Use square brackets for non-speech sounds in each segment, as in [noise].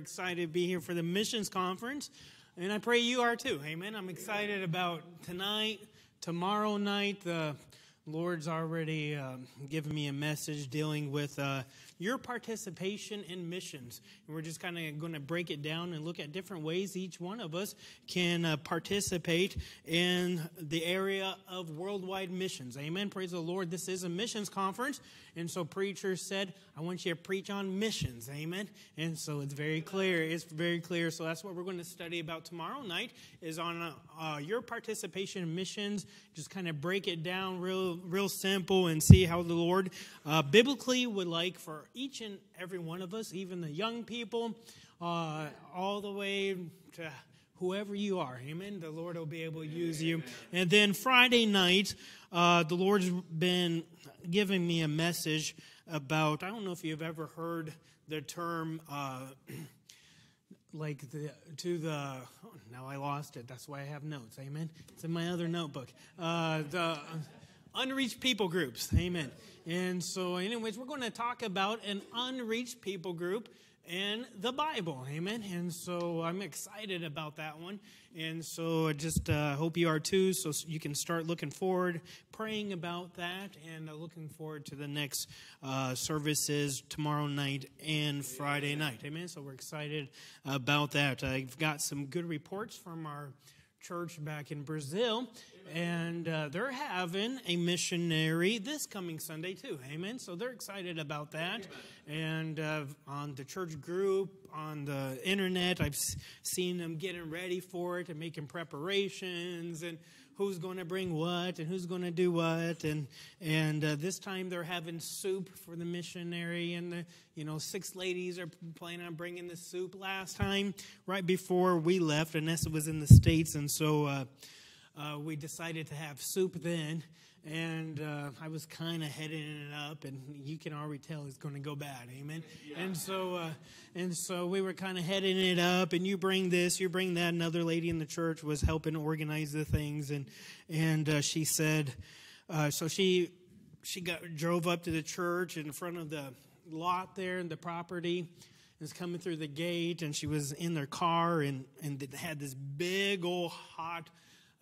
excited to be here for the missions conference, and I pray you are too. Amen. I'm excited about tonight, tomorrow night. The Lord's already uh, given me a message dealing with uh, your participation in missions. And we're just kind of going to break it down and look at different ways each one of us can uh, participate in the area of worldwide missions. Amen. Praise the Lord. This is a missions conference. And so preachers said, I want you to preach on missions. Amen. And so it's very clear. It's very clear. So that's what we're going to study about tomorrow night is on uh, uh your participation in missions. Just kind of break it down real, real simple and see how the Lord uh, biblically would like for each and every one of us, even the young people, uh, all the way to whoever you are. Amen. The Lord will be able to use you. And then Friday night, uh, the Lord's been giving me a message about, I don't know if you've ever heard the term, uh, [clears throat] like the, to the, oh, now I lost it. That's why I have notes. Amen. It's in my other notebook. Uh, the unreached people groups. Amen. And so, anyways, we're going to talk about an unreached people group in the Bible. Amen. And so I'm excited about that one. And so I just uh, hope you are too, so you can start looking forward, praying about that, and uh, looking forward to the next uh, services tomorrow night and Friday night. Amen. So we're excited about that. I've got some good reports from our church back in Brazil, and uh, they're having a missionary this coming Sunday too. Amen. So they're excited about that. And uh, on the church group, on the internet, I've seen them getting ready for it and making preparations and who's going to bring what and who's going to do what. And and uh, this time they're having soup for the missionary and the you know six ladies are planning on bringing the soup last time right before we left. Vanessa was in the states. And so uh, uh, we decided to have soup then and uh, I was kind of heading it up, and you can already tell it's going to go bad, amen. Yeah. And so, uh, and so we were kind of heading it up, and you bring this, you bring that. Another lady in the church was helping organize the things, and and uh, she said, uh, so she she got drove up to the church in front of the lot there and the property. Was coming through the gate, and she was in their car, and and had this big old hot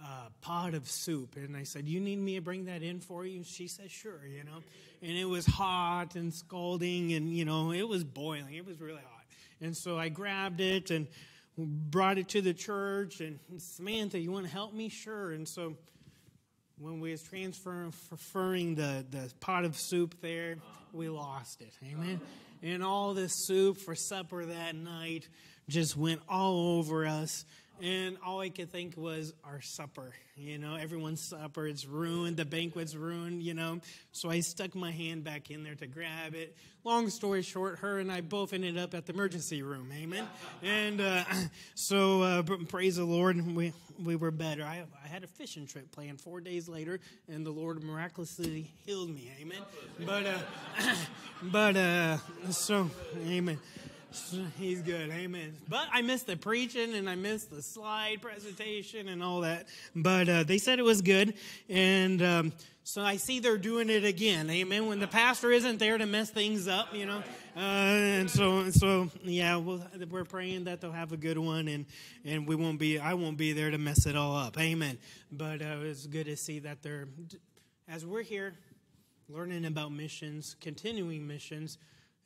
uh, pot of soup. And I said, You need me to bring that in for you? She said, Sure, you know. And it was hot and scalding, and, you know, it was boiling. It was really hot. And so I grabbed it and brought it to the church. And Samantha, you want to help me? Sure. And so when we was transferring the, the pot of soup there, we lost it. Amen. And all this soup for supper that night just went all over us. And all I could think was our supper. You know, everyone's supper is ruined, the banquet's ruined, you know. So I stuck my hand back in there to grab it. Long story short, her and I both ended up at the emergency room. Amen. And uh, [clears throat] so uh, praise the Lord, we, we were better. I, I had a fishing trip planned four days later, and the Lord miraculously healed me. Amen. But, uh, [clears throat] but, uh, so, amen. [laughs] He's good. Amen. But I missed the preaching and I missed the slide presentation and all that. But uh, they said it was good. And um, so I see they're doing it again. Amen. When the pastor isn't there to mess things up, you know. Uh, and so, so yeah, we we are praying that they'll have a good one and, and we won't be, I won't be there to mess it all up. Amen. But uh, it's good to see that they're, as we're here learning about missions, continuing missions,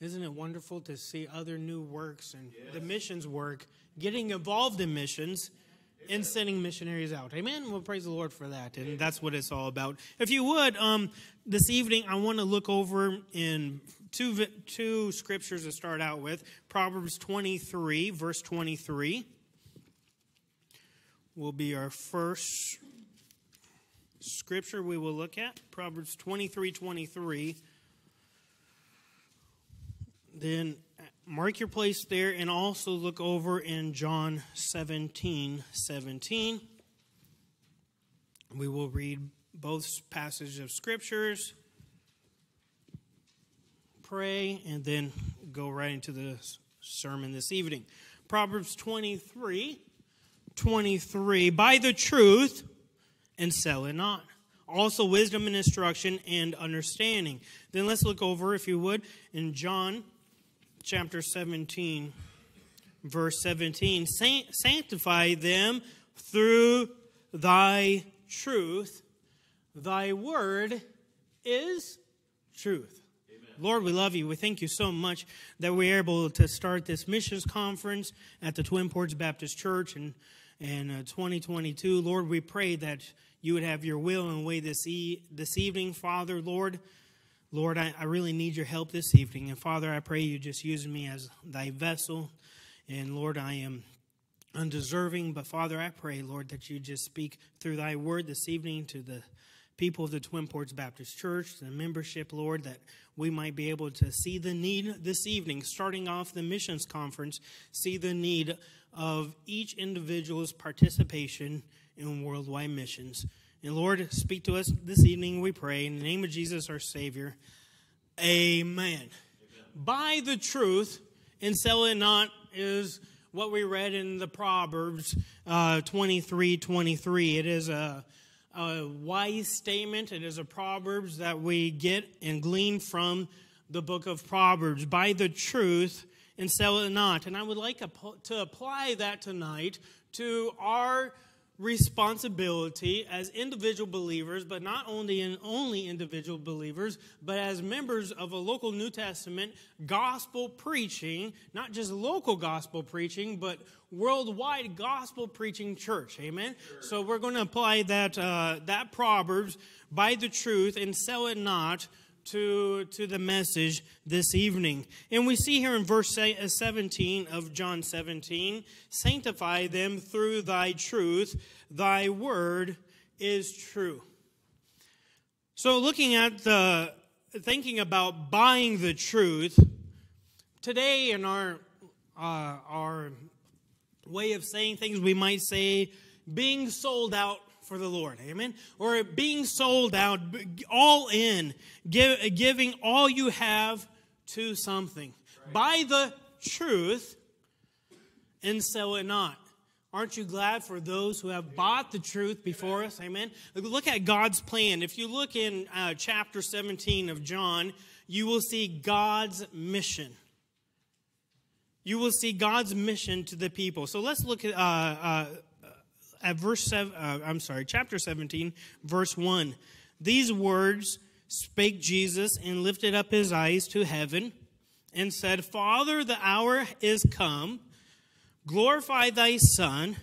isn't it wonderful to see other new works and yes. the missions work, getting involved in missions and sending missionaries out? Amen. Well, praise the Lord for that. And that's what it's all about. If you would, um, this evening, I want to look over in two, two scriptures to start out with Proverbs 23, verse 23 will be our first scripture we will look at. Proverbs 23 23 then mark your place there and also look over in John 17 17. We will read both passages of scriptures, pray, and then go right into the sermon this evening. Proverbs 23 23. Buy the truth and sell it not also wisdom and instruction and understanding. Then let's look over, if you would, in John chapter 17, verse 17 Sanctify them through thy truth. Thy word is truth. Lord, we love you. We thank you so much that we're able to start this missions conference at the Twin Ports Baptist Church in, in uh, 2022. Lord, we pray that you would have your will and way this, e- this evening, Father, Lord. Lord, I, I really need your help this evening. And Father, I pray you just use me as thy vessel. And Lord, I am undeserving, but Father, I pray, Lord, that you just speak through thy word this evening to the people of the Twin Ports Baptist Church, the membership, Lord, that we might be able to see the need this evening, starting off the missions conference, see the need of each individual's participation in worldwide missions. And Lord, speak to us this evening, we pray, in the name of Jesus, our Savior. Amen. Amen. Buy the truth and sell it not is what we read in the Proverbs uh, 23 23. It is a a wise statement. It is a Proverbs that we get and glean from the book of Proverbs. Buy the truth and sell it not. And I would like to apply that tonight to our responsibility as individual believers, but not only in only individual believers, but as members of a local New Testament gospel preaching, not just local gospel preaching, but worldwide gospel preaching church. Amen. Sure. So we're going to apply that uh, that proverbs buy the truth and sell it not to, to the message this evening. And we see here in verse uh, 17 of John 17 sanctify them through thy truth, thy word is true. So, looking at the thinking about buying the truth, today in our, uh, our way of saying things, we might say being sold out for the Lord. Amen. Or being sold out, all in, give, giving all you have to something. Right. The truth and sell it not. Aren't you glad for those who have bought the truth before us? Amen. Look at God's plan. If you look in uh, chapter 17 of John, you will see God's mission. You will see God's mission to the people. So let's look at uh, uh, at verse seven, uh, I'm sorry, chapter 17, verse 1. These words spake Jesus and lifted up his eyes to heaven and said, Father, the hour is come. Glorify thy Son,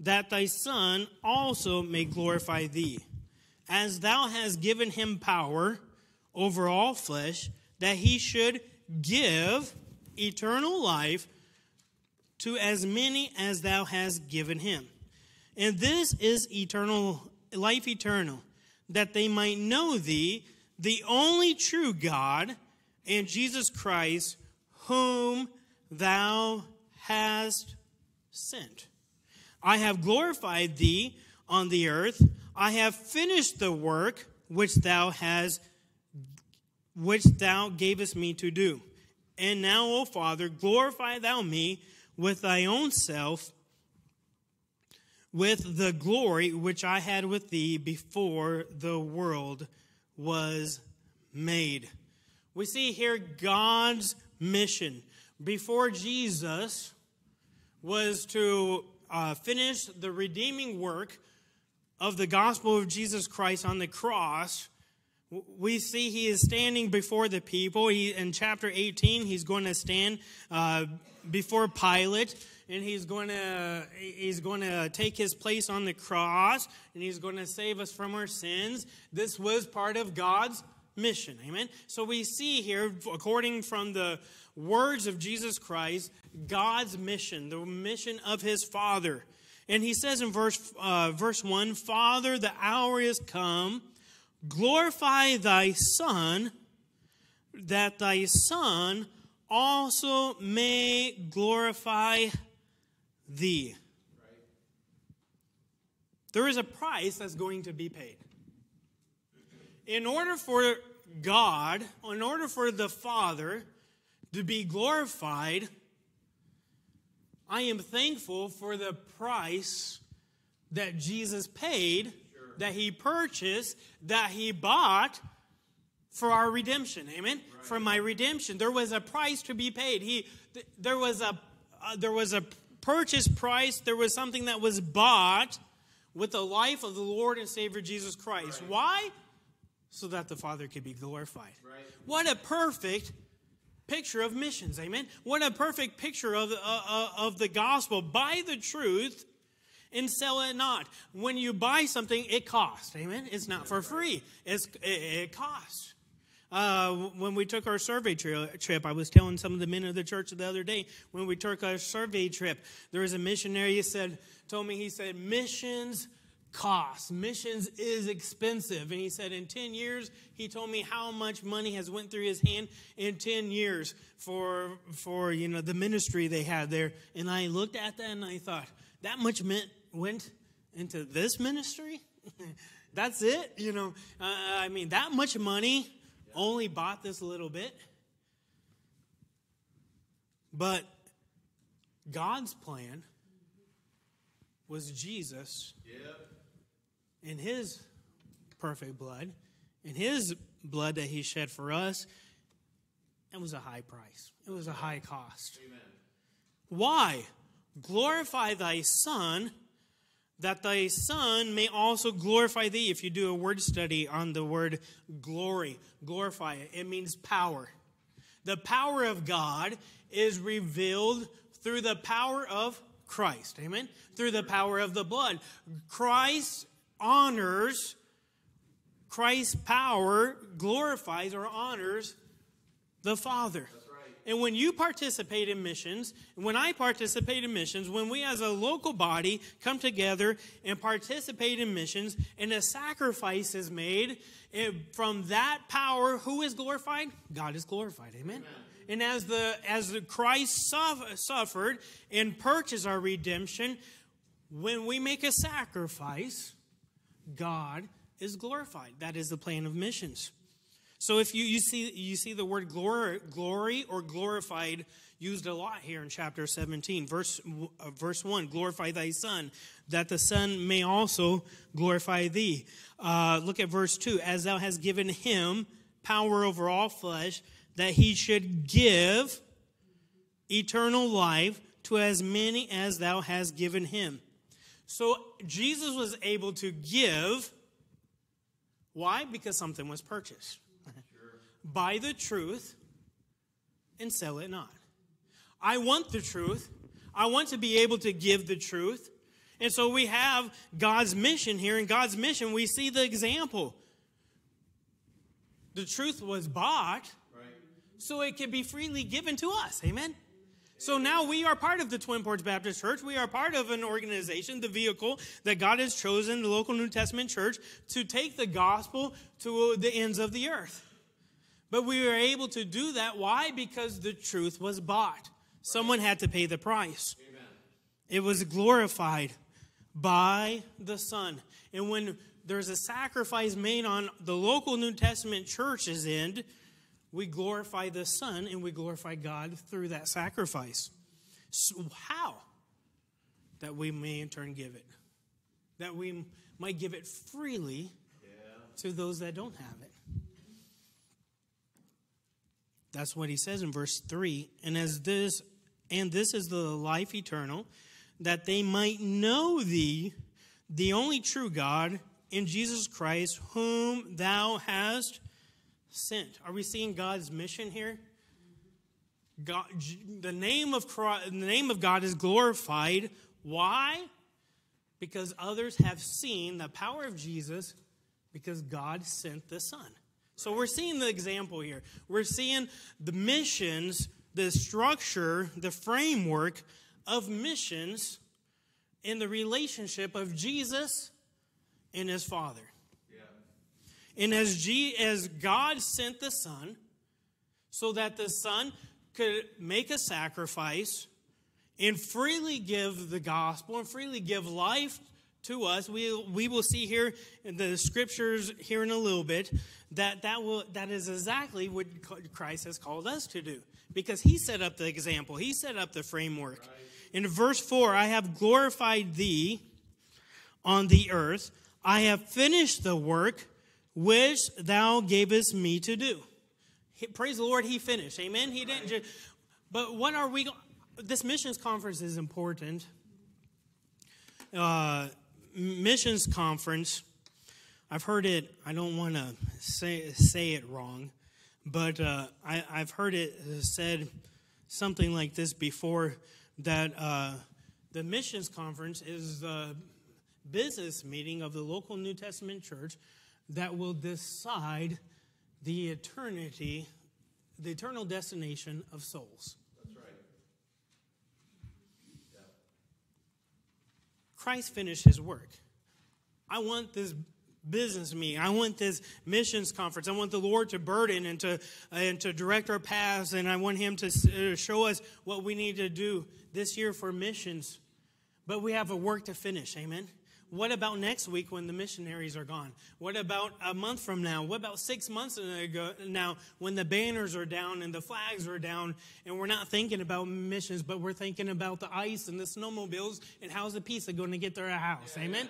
that thy Son also may glorify thee, as thou hast given him power over all flesh, that he should give eternal life to as many as thou hast given him. And this is eternal life eternal, that they might know thee, the only true God, and Jesus Christ, whom thou hast sent. I have glorified thee on the earth. I have finished the work which thou hast which thou gavest me to do. And now, O Father, glorify thou me with thy own self with the glory which I had with thee before the world was made. We see here God's mission. Before Jesus was to uh, finish the redeeming work of the gospel of Jesus Christ on the cross, we see he is standing before the people. He, in chapter 18, he's going to stand uh, before Pilate and he's going to he's going to take his place on the cross and he's going to save us from our sins. This was part of god's mission. Amen? So we see here according from the words of jesus christ god's mission the mission of his father. And he says in verse uh, verse 1 father the hour is come. Glorify thy son that thy son also may glorify thee. There is a price that's going to be paid. In order for God, in order for the Father to be glorified, I am thankful for the price that Jesus paid, sure. that he purchased, that he bought for our redemption. Amen. Right. For my redemption, there was a price to be paid. He there was a uh, there was a purchase price, there was something that was bought with the life of the Lord and Savior Jesus Christ. Right. Why? So that the Father could be glorified. Right. What a perfect picture of missions. Amen. What a perfect picture of, uh, uh, of the gospel. Buy the truth and sell it not. When you buy something, it costs. Amen. It's not for free. It's, it, it costs. Uh, when we took our survey trip, I was telling some of the men of the church the other day, when we took our survey trip, there was a missionary who said, told me, he said, missions cost. Missions is expensive. And he said in 10 years, he told me how much money has went through his hand in 10 years for, for you know, the ministry they had there. And I looked at that and I thought, that much meant, went into this ministry? [laughs] That's it? You know, uh, I mean, that much money only bought this a little bit. But God's plan was Jesus yep. in his perfect blood, and his blood that he shed for us. It was a high price, it was a high cost. Amen. Why? Glorify thy Son that thy Son may also glorify thee. If you do a word study on the word glory, glorify it, it means power. The power of God is revealed through the power of Christ. Amen? Through the power of the blood. Christ honors, Christ's power glorifies or honors the Father. And when you participate in missions, when I participate in missions, when we as a local body come together and participate in missions, and a sacrifice is made, from that power, who is glorified? God is glorified. Amen. Amen. And as the as the Christ suffered and purchased our redemption, when we make a sacrifice, God is glorified. That is the plan of missions. So if you, you see you see the word glory, glory or glorified used a lot here in chapter 17 verse uh, verse 1 glorify thy son that the son may also glorify thee. Uh, look at verse 2 as thou hast given him power over all flesh that he should give eternal life to as many as thou hast given him. So jesus was able to give why? Because something was purchased buy the truth and sell it not. I want the truth. I want to be able to give the truth. And so we have God's mission here. In God's mission, we see the example. The truth was bought right. so it can be freely given to us. Amen? So now we are part of the Twin Ports Baptist Church. We are part of an organization, the vehicle that God has chosen, the local New Testament church, to take the gospel to the ends of the earth. But we were able to do that. Why? Because the truth was bought. Someone had to pay the price. Amen. It was glorified by the Son. And when there's a sacrifice made on the local New Testament church's end, we glorify the Son and we glorify God through that sacrifice. So how? That we may in turn give it. That we might give it freely yeah. to those that don't have it. That's what he says in verse 3. And as this and this is the life eternal, that they might know thee, the only true God, in Jesus Christ, whom thou hast sent. Are we seeing God's mission here? God, the name of Christ, the name of God is glorified. Why? Because others have seen the power of Jesus because God sent the Son. So we're seeing the example here. We're seeing the missions, the structure, the framework of missions in the relationship of Jesus and his Father. Yeah. And as, G, as God sent the Son, so that the Son could make a sacrifice and freely give the gospel and freely give life to us. We, we will see here in the scriptures here in a little bit that that, will, that is exactly what Christ has called us to do because he set up the example, he set up the framework. Right. In verse 4, I have glorified thee on the earth, I have finished the work which thou gavest me to do. Praise the Lord, he finished. Amen. He didn't just, but what are we this missions conference is important. Uh, missions conference, I've heard it, I don't want to say, say it wrong, but uh, I, have heard it said something like this before that uh, the missions conference is the business meeting of the local New Testament church that will decide the eternity, the eternal destination of souls. That's right. Yeah. Christ finished his work. I want this business meeting. I want this missions conference. I want the Lord to burden and to and to direct our paths, and I want Him to uh, show us what we need to do this year for missions. But we have a work to finish. Amen. What about next week when the missionaries are gone? What about a month from now? What about six months ago now when the banners are down and the flags are down and we're not thinking about missions, but we're thinking about the ice and the snowmobiles and how's the pizza going to get to our house? Amen?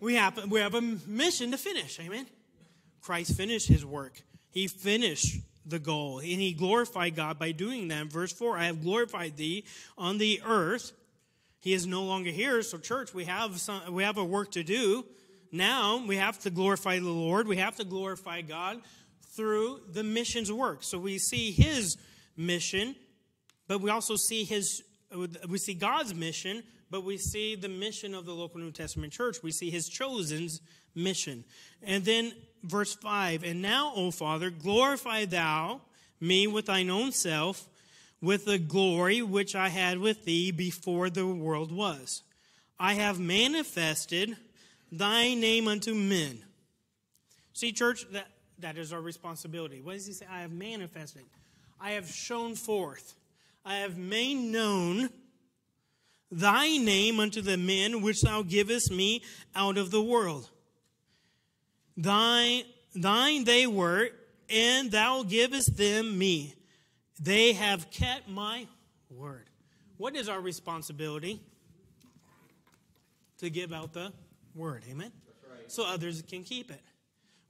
We have, we have a mission to finish. Amen? Christ finished his work. He finished the goal and he glorified God by doing that. Verse 4 I have glorified thee on the earth he is no longer here. So, church, we have some, we have a work to do. Now we have to glorify the Lord. We have to glorify God through the missions work. So we see His mission, but we also see His we see God's mission, but we see the mission of the local New Testament church. We see His chosen's mission, and then verse five. And now, O Father, glorify Thou me with Thine own self with the glory which I had with thee before the world was. I have manifested thy name unto men. See, church, that, that is our responsibility. What does he say? I have manifested. I have shown forth. I have made known thy name unto the men which thou givest me out of the world. Thine, thine they were, and thou givest them me they have kept my word. What is our responsibility? To give out the word. Amen? Right. So others can keep it.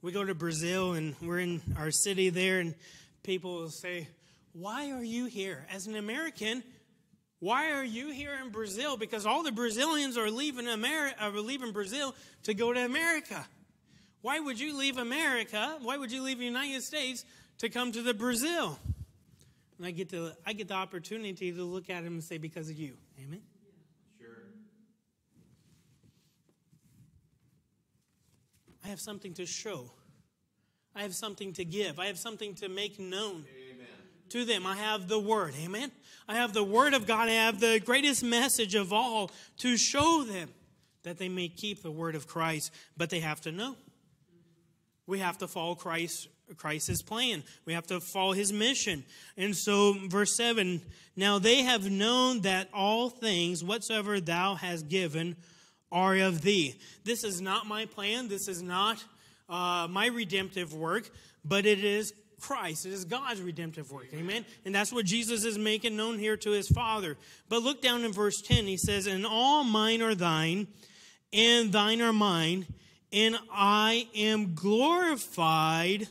We go to Brazil and we're in our city there, and people will say, Why are you here? As an American, why are you here in Brazil? Because all the Brazilians are leaving, America, are uh, leaving Brazil to go to America. Why would you leave America? Why would you leave the United States to come to the Brazil? And I get to I get the opportunity to look at him and say, because of you. Amen. Sure. I have something to show. I have something to give. I have something to make known Amen. to them. I have the word. Amen. I have the word of God. I have the greatest message of all to show them that they may keep the word of Christ, but they have to know. We have to follow Christ Christ's plan. We have to follow his mission. And so, verse 7 Now they have known that all things whatsoever thou hast given are of thee. This is not my plan. This is not uh, my redemptive work, but it is Christ. It is God's redemptive work. Amen. And that's what Jesus is making known here to his Father. But look down in verse 10. He says, And all mine are thine, and thine are mine, and I am glorified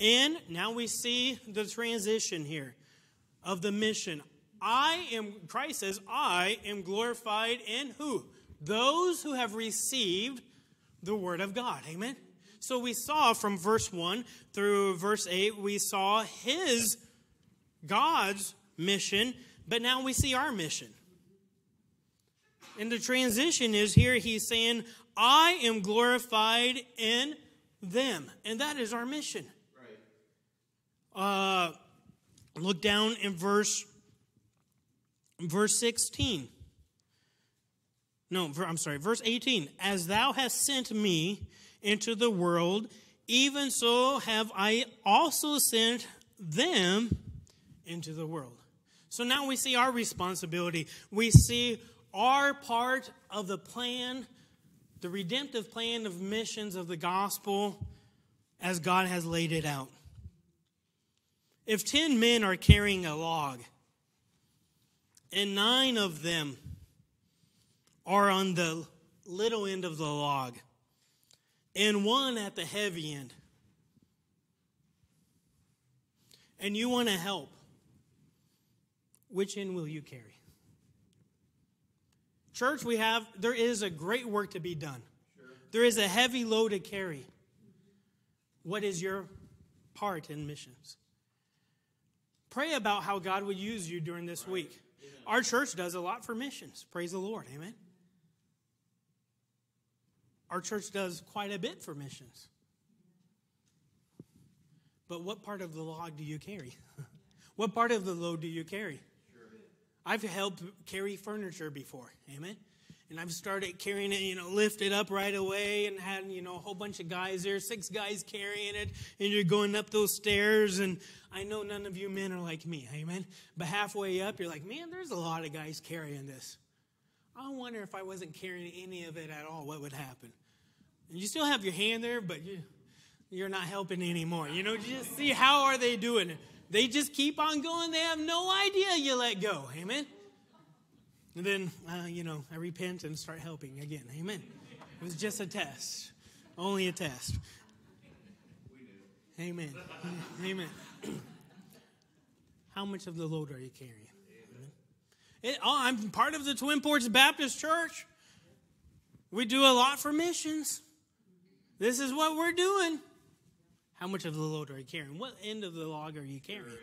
and now we see the transition here of the mission. I am, Christ says, I am glorified in who? Those who have received the word of God. Amen? So we saw from verse 1 through verse 8, we saw his, God's mission, but now we see our mission. And the transition is here, he's saying, I am glorified in them. And that is our mission. Uh, look down in verse verse 16. No, I'm sorry, verse 18. As thou hast sent me into the world, even so have I also sent them into the world. So now we see our responsibility. We see our part of the plan, the redemptive plan of missions of the gospel as God has laid it out. If 10 men are carrying a log, and nine of them are on the little end of the log, and one at the heavy end, and you want to help, which end will you carry? Church, we have, there is a great work to be done. Sure. There is a heavy load to carry. What is your part in missions? Pray about how God would use you during this right. week. Amen. Our church does a lot for missions. Praise the Lord. Amen. Our church does quite a bit for missions. But what part of the log do you carry? [laughs] what part of the load do you carry? I've helped carry furniture before. Amen. And I've started carrying it, you know, lift it up right away and had, you know, a whole bunch of guys there, six guys carrying it, and you're going up those stairs. And I know none of you men are like me, amen. But halfway up, you're like, man, there's a lot of guys carrying this. I wonder if I wasn't carrying any of it at all, what would happen? And you still have your hand there, but you, you're not helping anymore. You know, just see how are they doing it. They just keep on going. They have no idea you let go. Amen. And then, uh, you know, I repent and start helping again. Amen. It was just a test, only a test. Amen. Amen. How much of the load are you carrying? It, oh, I'm part of the Twin Ports Baptist Church. We do a lot for missions. This is what we're doing. How much of the load are you carrying? What end of the log are you carrying?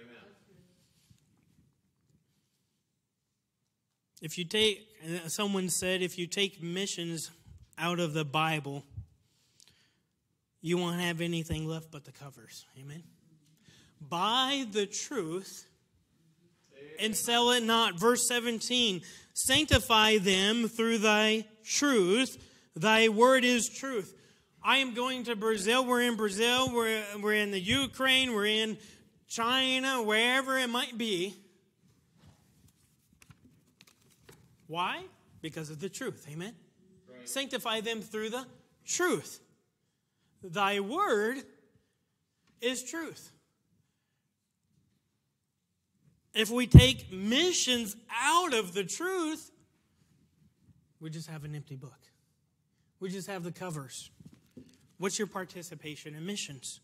If you take, uh, someone said, if you take missions out of the Bible, you won't have anything left but the covers. Amen. Buy the truth and sell it not. Verse 17 Sanctify them through thy truth. Thy word is truth. I am going to Brazil. We're in Brazil. We're, we're in the Ukraine. We're in China, wherever it might be. Why? Because of the truth. Amen? Right. Sanctify them through the truth. Thy word is truth. If we take missions out of the truth, we just have an empty book. We just have the covers. What's your participation in missions?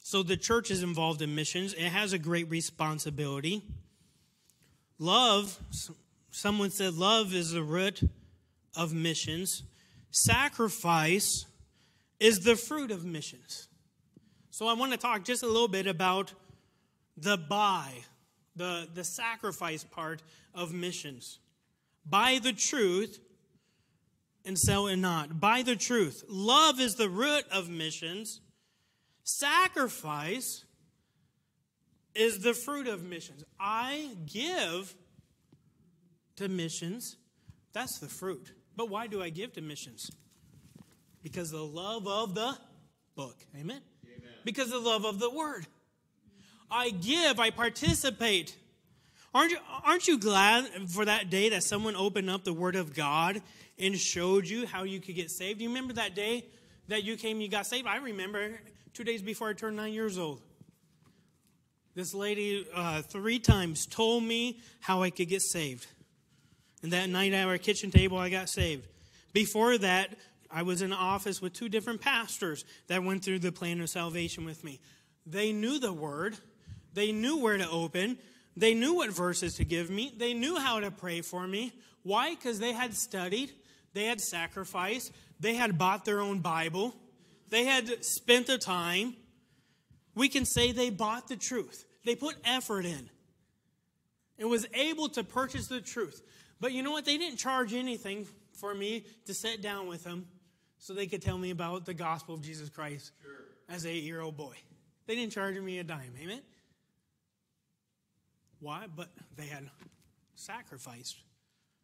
So the church is involved in missions. It has a great responsibility. Love, someone said, love is the root of missions. Sacrifice is the fruit of missions. So I want to talk just a little bit about the buy, the, the sacrifice part of missions. Buy the truth and sell it not. Buy the truth. Love is the root of missions. Sacrifice is the fruit of missions. I give to missions. That's the fruit. But why do I give to missions? Because the love of the book. Amen? Amen. Because the love of the word. I give, I participate. Aren't you, aren't you glad for that day that someone opened up the word of God and showed you how you could get saved? You remember that day that you came, you got saved? I remember two days before I turned nine years old. This lady uh, three times told me how I could get saved. And that night at our kitchen table, I got saved. Before that, I was in office with two different pastors that went through the plan of salvation with me. They knew the word, they knew where to open, they knew what verses to give me, they knew how to pray for me. Why? Because they had studied, they had sacrificed, they had bought their own Bible, they had spent the time. We can say they bought the truth, they put effort in and was able to purchase the truth. But you know what? They didn't charge anything for me to sit down with them so they could tell me about the gospel of Jesus Christ sure. as an eight year old boy. They didn't charge me a dime. Amen? Why? But they had sacrificed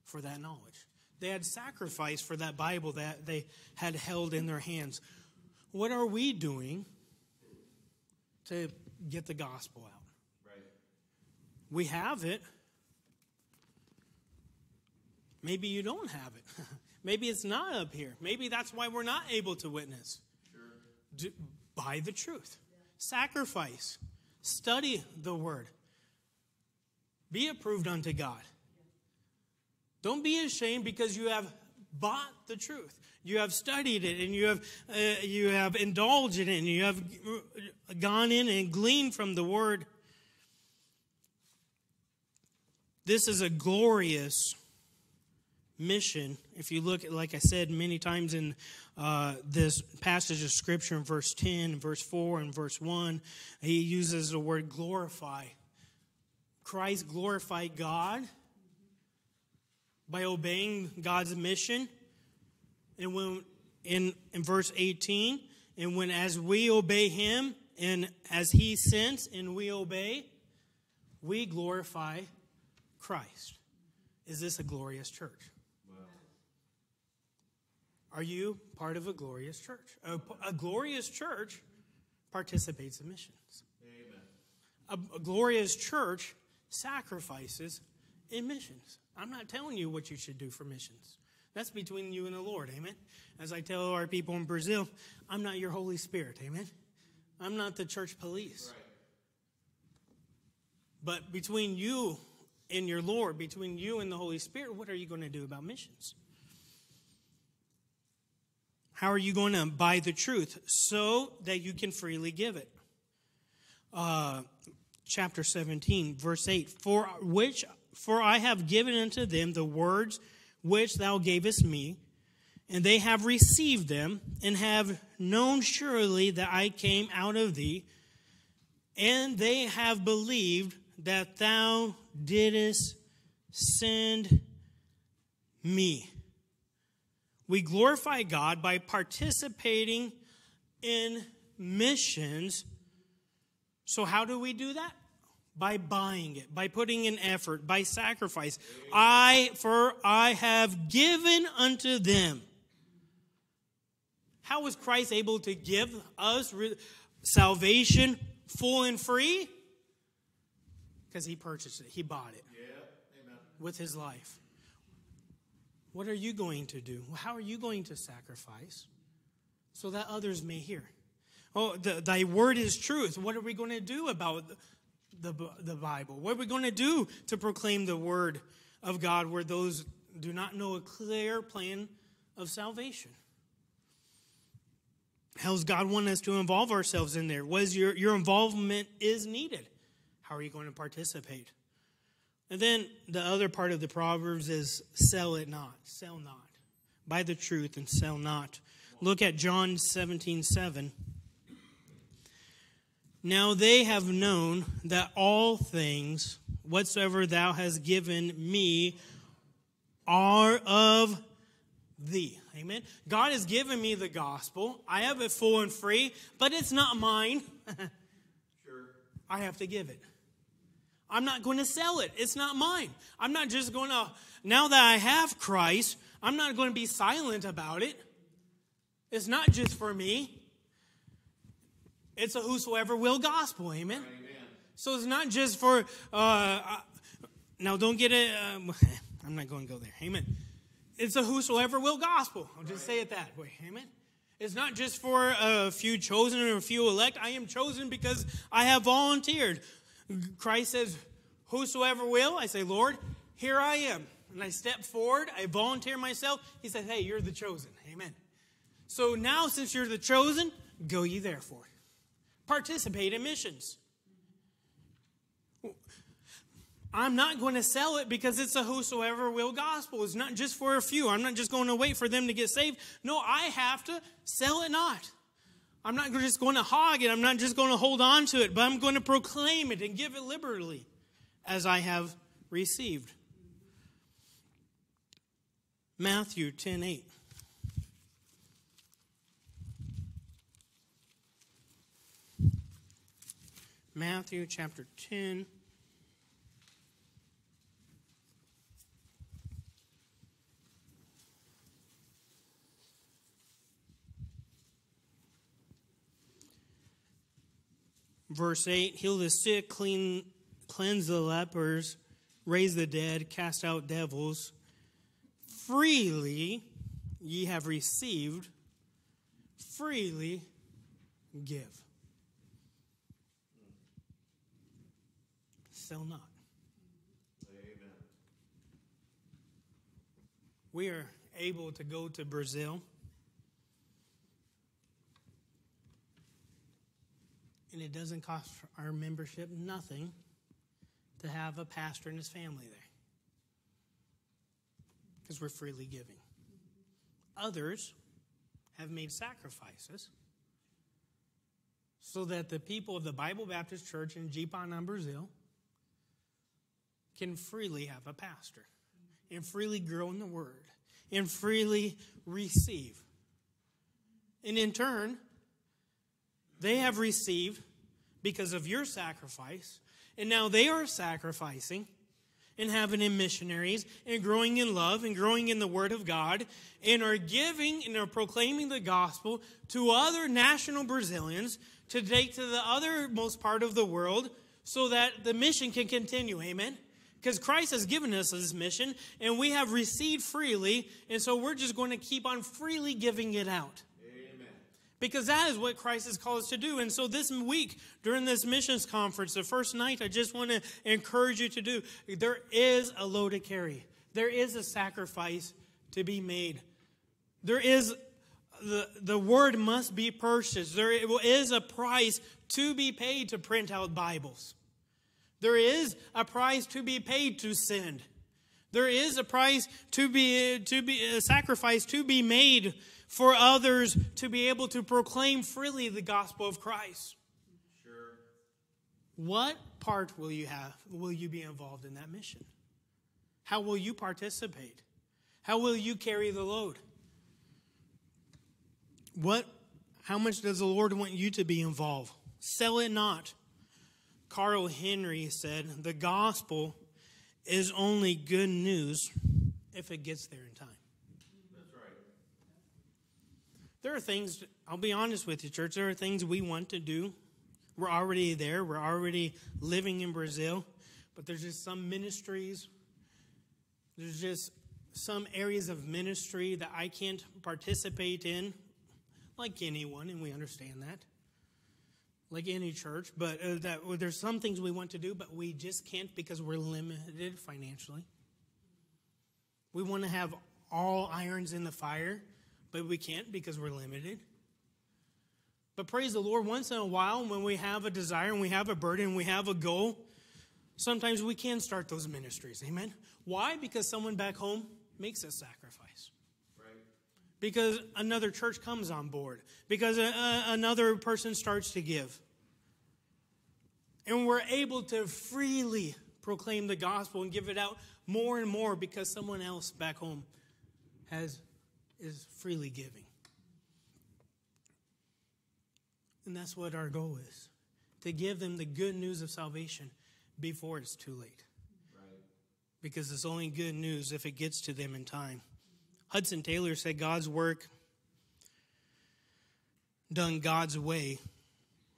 for that knowledge. They had sacrificed for that Bible that they had held in their hands. What are we doing to get the gospel out? Right. We have it. Maybe you don't have it. [laughs] Maybe it's not up here. Maybe that's why we're not able to witness. Sure. Do, buy the truth. Yeah. Sacrifice. Study the word. Be approved unto God. Don't be ashamed because you have bought the truth. You have studied it and you have, uh, you have indulged in it and you have gone in and gleaned from the word. This is a glorious mission. If you look at, like I said many times in uh, this passage of Scripture in verse 10, verse 4, and verse 1, he uses the word glorify. Christ glorified God by obeying God's mission. And when in, in verse 18, and when as we obey him and as he sends and we obey, we glorify Christ. Is this a glorious church? Are you part of a glorious church? A, a glorious church participates in missions. Amen. A, a glorious church sacrifices in missions. I'm not telling you what you should do for missions. That's between you and the Lord. Amen. As I tell our people in Brazil, I'm not your Holy Spirit. Amen. I'm not the church police. Right. But between you and your Lord, between you and the Holy Spirit, what are you going to do about missions? How are you going to buy the truth so that you can freely give it? Uh, chapter 17, verse 8 For which for I have given unto them the words which thou gavest me, and they have received them, and have known surely that I came out of thee, and they have believed that thou didst send me. We glorify God by participating in missions. So, how do we do that? By buying it, by putting in effort, by sacrifice. I, for I have given unto them. How was Christ able to give us salvation full and free? Because he purchased it, he bought it yeah. with his life. What are you going to do? How are you going to sacrifice so that others may hear? Oh, the, thy word is truth. What are we going to do about the, the Bible? What are we going to do to proclaim the word of God where those do not know a clear plan of salvation? How does God want us to involve ourselves in there? What is your, your involvement is needed. How are you going to participate? And then the other part of the Proverbs is sell it not. Sell not. Buy the truth and sell not. Look at John 17 7. Now they have known that all things whatsoever thou hast given me are of thee. Amen. God has given me the gospel. I have it full and free, but it's not mine. [laughs] sure. I have to give it. I'm not going to sell it. It's not mine. I'm not just going to, now that I have Christ, I'm not going to be silent about it. It's not just for me. It's a whosoever will gospel. Amen. Amen. So it's not just for, uh, now don't get it, um, [laughs] I'm not going to go there. Amen. It's a whosoever will gospel. I'll just right. say it that way. Amen. It's not just for a few chosen or a few elect. I am chosen because I have volunteered. Christ says, Whosoever will, I say, Lord, here I am. And I step forward, I volunteer myself. He says, Hey, you're the chosen. Amen. So now, since you're the chosen, go ye therefore participate in missions. I'm not going to sell it because it's a whosoever will gospel. It's not just for a few. I'm not just going to wait for them to get saved. No, I have to sell it not. I'm not just going to hog it. I'm not just going to hold on to it, but I'm going to proclaim it and give it liberally as I have received. Matthew 10 8. Matthew chapter 10. Verse 8 Heal the sick, clean, cleanse the lepers, raise the dead, cast out devils. Freely ye have received, freely give. Not. Amen. We are able to go to Brazil. And it doesn't cost our membership nothing to have a pastor and his family there. because we're freely giving. Others have made sacrifices so that the people of the Bible Baptist Church in Jipanan, Brazil, can freely have a pastor and freely grow in the Word and freely receive. And in turn, they have received because of your sacrifice, and now they are sacrificing and having in missionaries and growing in love and growing in the Word of God and are giving and are proclaiming the gospel to other national Brazilians to take to the othermost part of the world so that the mission can continue. Amen. Because Christ has given us this mission and we have received freely, and so we're just going to keep on freely giving it out because that is what Christ has called us to do. And so this week, during this missions conference, the first night, I just want to encourage you to do. There is a load to carry. There is a sacrifice to be made. There is the, the word must be purchased. There is a price to be paid to print out Bibles. There is a price to be paid to send. There is a price to be to be a sacrifice to be made for others to be able to proclaim freely the gospel of Christ. Sure. What part will you have? Will you be involved in that mission? How will you participate? How will you carry the load? What how much does the Lord want you to be involved? Sell it not. Carl Henry said, "The gospel is only good news if it gets there in time." That's right. There are things, I'll be honest with you, church, there are things we want to do. We're already there, we're already living in Brazil, but there's just some ministries, there's just some areas of ministry that I can't participate in, like anyone, and we understand that. Like any church, but uh, that well, there's some things we want to do, but we just can't because we're limited financially. We want to have all irons in the fire, but we can't because we're limited. But praise the Lord, once in a while, when we have a desire and we have a burden and we have a goal, sometimes we can start those ministries. Amen. Why? Because someone back home makes a sacrifice. Because another church comes on board. Because a, a, another person starts to give. And we're able to freely proclaim the gospel and give it out more and more because someone else back home has is freely giving. And that's what our goal is to give them the good news of salvation before it's too late. Right. Because it's only good news if it gets to them in time. Hudson Taylor said God's work done God's way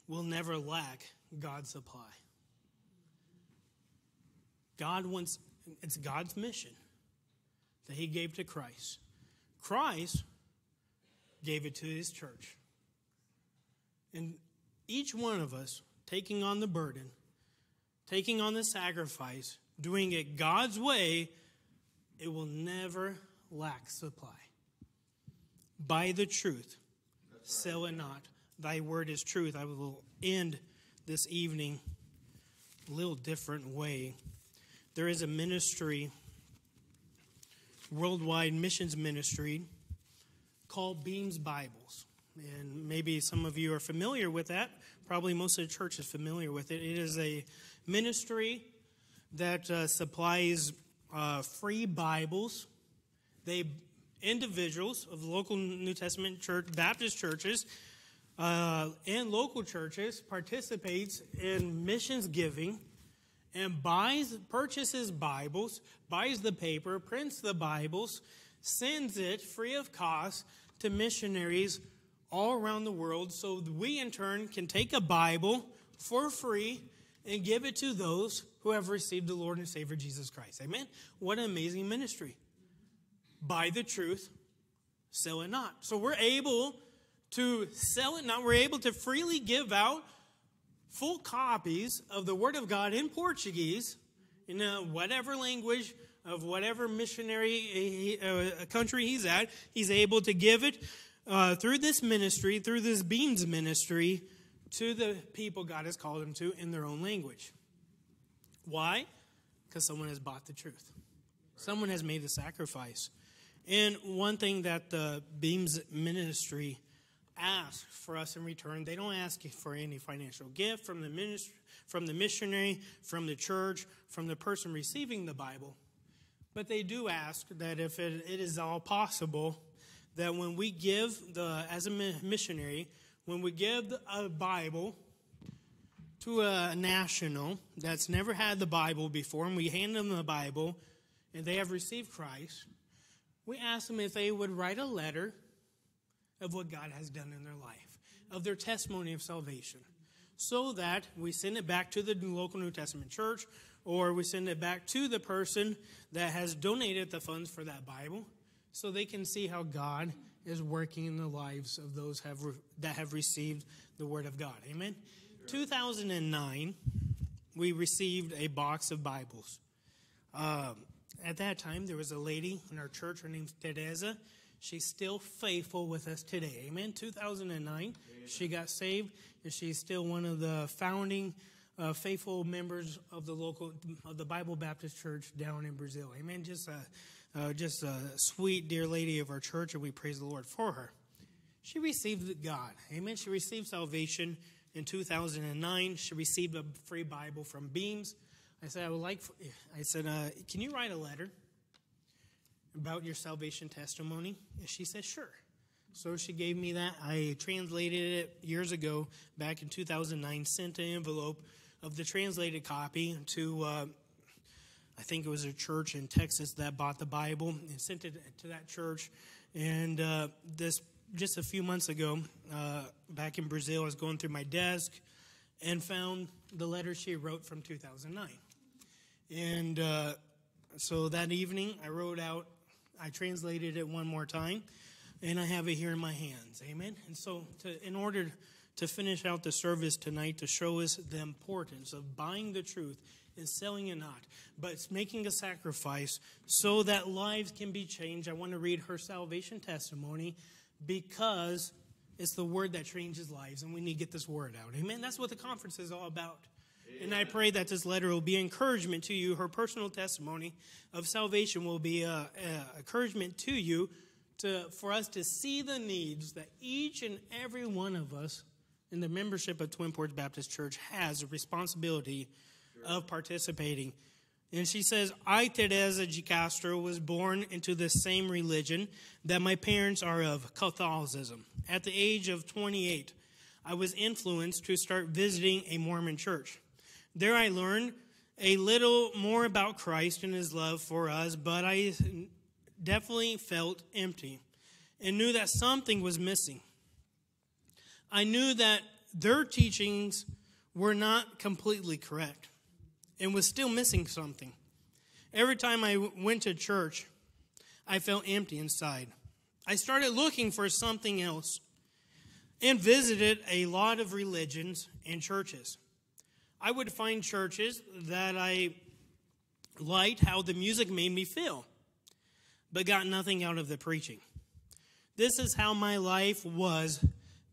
will never lack God's supply. God wants, it's God's mission that He gave to Christ Christ gave it to his church. And each one of us taking on the burden, taking on the sacrifice, doing it God's way, it will never lack supply. Buy the truth, right. sell it not. Thy word is truth. I will end this evening a little different way. There is a ministry worldwide missions ministry called Beams Bibles. And maybe some of you are familiar with that. Probably most of the church is familiar with it. It is a ministry that uh, supplies uh, free Bibles. They individuals of local New Testament church Baptist churches uh, and local churches participates in missions giving and buys, purchases Bibles, buys the paper, prints the Bibles, sends it free of cost to missionaries all around the world so we in turn can take a Bible for free and give it to those who have received the Lord and Savior Jesus Christ. Amen. What an amazing ministry. Buy the truth, sell it not. So we're able to sell it not. We're able to freely give out full copies of the Word of God in Portuguese, in whatever language of whatever missionary uh, country he's at, he's able to give it uh, through this ministry, through this Beams ministry, to the people God has called him to in their own language. Why? Because someone has bought the truth. Someone has made the sacrifice. And one thing that the Beams ministry asks for us in return, they don't ask for any financial gift from the ministry, from the missionary, from the church, from the person receiving the Bible. But they do ask that if it, it is all possible, that when we give the as a missionary, when we give a Bible to a national that's never had the Bible before, and we hand them the Bible, and they have received Christ, we ask them if they would write a letter of what God has done in their life, of their testimony of salvation, so that we send it back to the local New Testament church, or we send it back to the person that has donated the funds for that Bible, so they can see how God is working in the lives of those have re- that have received the Word of God. Amen. 2009, we received a box of Bibles. Um, at that time, there was a lady in our church, her name's Teresa. She's still faithful with us today. Amen. 2009, she got saved, and she's still one of the founding uh, faithful members of the local of the Bible Baptist Church down in Brazil. Amen. Just a, uh, just a sweet, dear lady of our church, and we praise the Lord for her. She received God. Amen. She received salvation in 2009. She received a free Bible from Beams. I said, I would like, I said, uh, can you write a letter about your salvation testimony? And she said, sure. So she gave me that. I translated it years ago, back in 2009, sent an envelope of the translated copy to, uh, I think it was a church in Texas that bought the Bible and sent it to that church. And uh, this just a few months ago, uh, back in Brazil, I was going through my desk and found the letter she wrote from 2009. And uh, so that evening, I wrote out, I translated it one more time, and I have it here in my hands. Amen. And so, to, in order to finish out the service tonight, to show us the importance of buying the truth and selling it not, but making a sacrifice so that lives can be changed, I want to read her salvation testimony because it's the word that changes lives, and we need to get this word out. Amen. That's what the conference is all about. And I pray that this letter will be encouragement to you. Her personal testimony of salvation will be a, a encouragement to you to, for us to see the needs that each and every one of us in the membership of Twin Ports Baptist Church has a responsibility sure. of participating and she says, I, Teresa G. Castro, was born into the same religion that my parents are of, Catholicism. At the age of 28, I was influenced to start visiting a Mormon church. There I learned a little more about Christ and his love for us, but I definitely felt empty and knew that something was missing. I knew that their teachings were not completely correct and was still missing something. Every time I went to church, I felt empty inside. I started looking for something else and visited a lot of religions and churches. I would find churches that I liked how the music made me feel, but got nothing out of the preaching. This is how my life was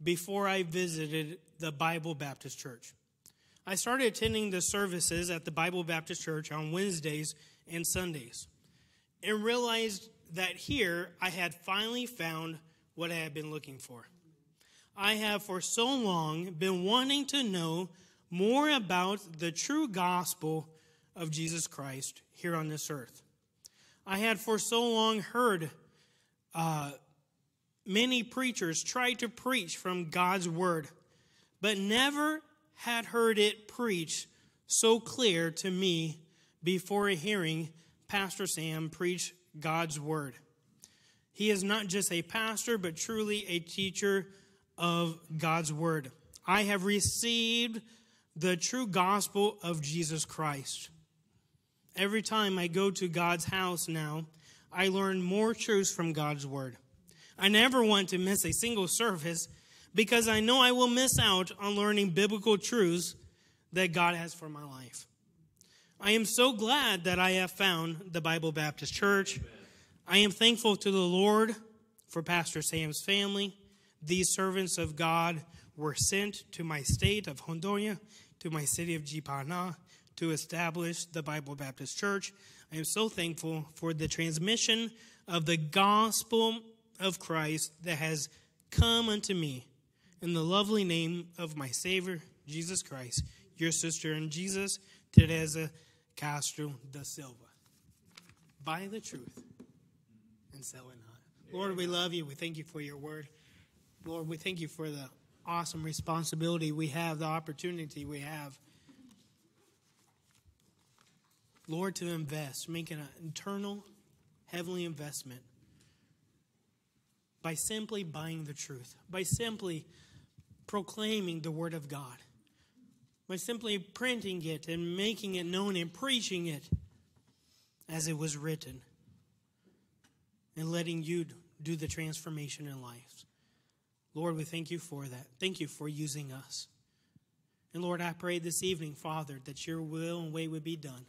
before I visited the Bible Baptist Church. I started attending the services at the Bible Baptist Church on Wednesdays and Sundays and realized that here I had finally found what I had been looking for. I have for so long been wanting to know more about the true gospel of Jesus Christ here on this earth. I had for so long heard uh, many preachers try to preach from God's word, but never had heard it preached so clear to me before hearing Pastor Sam preach God's word. He is not just a pastor, but truly a teacher of God's word. I have received the true gospel of Jesus Christ. Every time I go to God's house now, I learn more truths from God's word. I never want to miss a single service because I know I will miss out on learning biblical truths that God has for my life. I am so glad that I have found the Bible Baptist Church. I am thankful to the Lord for Pastor Sam's family. These servants of God were sent to my state of Rondônia, to my city of Ji-Paraná, to establish the Bible Baptist Church. I am so thankful for the transmission of the gospel of Christ that has come unto me. In the lovely name of my Savior, Jesus Christ, your sister and Jesus, Teresa Castro da Silva. By the truth and sell it not. Lord, we love you. We thank you for your word. Lord, we thank you for the awesome responsibility we have, the opportunity we have. Lord, to invest, making an internal, heavenly investment by simply buying the truth, by simply proclaiming the Word of God, by simply printing it and making it known and preaching it as it was written, and letting you do the transformation in life. Lord, we thank you for that. Thank you for using us. And Lord, I pray this evening, Father, that your will and way would be done,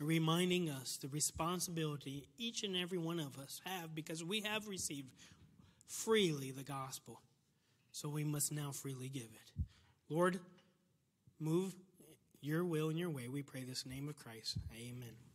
reminding us the responsibility each and every one of us have because we have received freely the gospel. So we must now freely give it. Lord, move your will and your way. We pray this name of Christ. Amen.